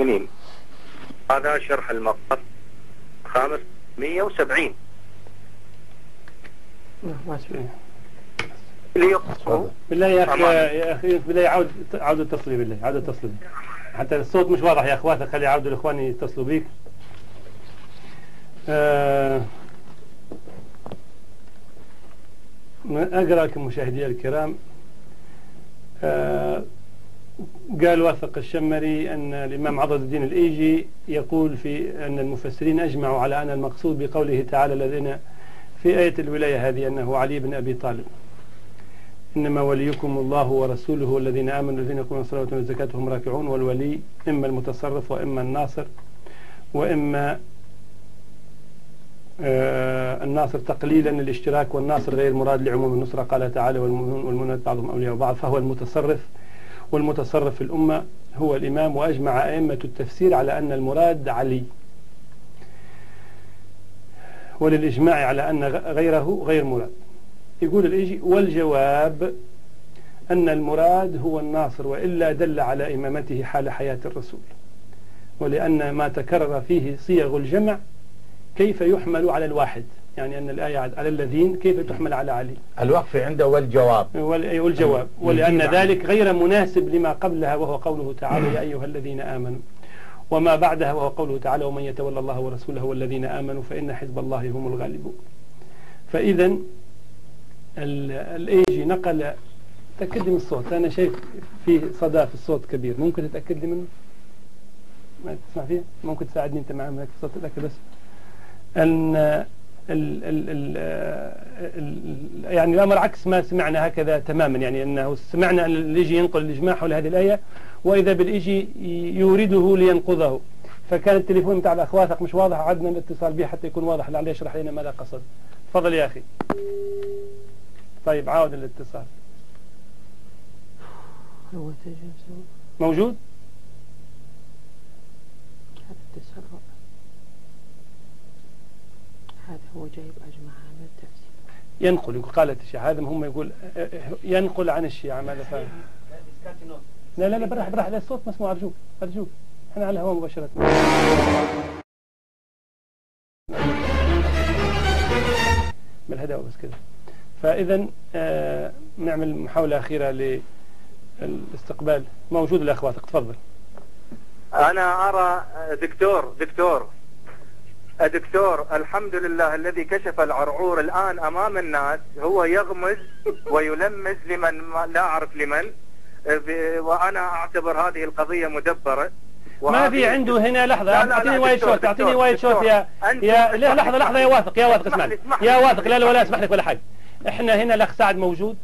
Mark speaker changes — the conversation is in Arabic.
Speaker 1: المؤمنين. هذا شرح المقطع خامس 170
Speaker 2: ما اسمع
Speaker 1: ليقصوا
Speaker 2: بالله يا
Speaker 1: أخي.
Speaker 2: يا أخي بالله عاود عاود اتصلي بالله عاود اتصلي حتى الصوت مش واضح يا اخواتك خلي يعودوا الاخوان يتصلوا بيك. آه اقرا لكم مشاهدي الكرام آه قال واثق الشمري أن الإمام عضد الدين الإيجي يقول في أن المفسرين أجمعوا على أن المقصود بقوله تعالى الذين في آية الولاية هذه أنه علي بن أبي طالب. إنما وليكم الله ورسوله والذين آمنوا الذين يقومون الصلاة ويؤتون الزكاة وهم راكعون والولي إما المتصرف وإما الناصر وإما آه الناصر تقليلا الاشتراك والناصر غير مراد لعموم النصرة قال تعالى والمؤمنون بعضهم أولياء بعض فهو المتصرف والمتصرف في الأمة هو الإمام وأجمع أئمة التفسير على أن المراد علي. وللإجماع على أن غيره غير مراد. يقول الإيجي والجواب أن المراد هو الناصر وإلا دل على إمامته حال حياة الرسول. ولأن ما تكرر فيه صيغ الجمع كيف يحمل على الواحد؟ يعني أن الآية على الذين كيف تحمل على علي؟
Speaker 3: الوقف عنده والجواب.
Speaker 2: وال- والجواب. ولأن ذلك غير مناسب لما قبلها وهو قوله تعالى يا أيها الذين آمنوا. وما بعدها وهو قوله تعالى ومن يتولى الله ورسوله والذين آمنوا فإن حزب الله هم الغالبون. فإذا ال- الإيجي نقل تأكد من الصوت. أنا شايف فيه صدى في الصوت كبير. ممكن تتأكد لي منه؟ ما تسمع فيه؟ ممكن تساعدني أنت معاه هناك الصوت تتأكد بس. أن ال ال ال ال يعني الأمر عكس ما سمعنا هكذا تماما يعني أنه سمعنا أن الإيجي ينقل الإجماع حول هذه الآية وإذا بالإيجي يورده لينقضه. فكان التليفون بتاع الأخواتك مش واضح عدنا الاتصال به حتى يكون واضح لعله يشرح لنا ماذا قصد. تفضل يا أخي. طيب عاود الاتصال. موجود؟
Speaker 4: هذا التسرع هذا هو جايب أجمع هذا التفسير
Speaker 2: ينقل يقول قالت الشيعة هذا هم يقول ينقل عن الشيعة ماذا فعل؟ لا لا لا براح براح لا الصوت مسموع أرجوك أرجوك. إحنا على الهواء مباشرة. بالهداوة بس كده. فإذا آه نعمل محاولة أخيرة للاستقبال. موجود الأخواتك تفضل.
Speaker 1: أنا أرى دكتور دكتور. دكتور الحمد لله الذي كشف العرعور الآن أمام الناس. هو يغمز ويلمز لمن ما لا أعرف لمن. ب- وأنا أعتبر هذه القضية مدبرة.
Speaker 2: ما في عنده هنا لحظة. أعطيني وايد شوت
Speaker 1: أعطيني
Speaker 2: وايد شوت. يا يا لحظة لحظة يا واثق يا واثق اسمعني. يا. واثق لا لا ولا أسمح لك ولا حاجة. إحنا هنا الأخ سعد موجود.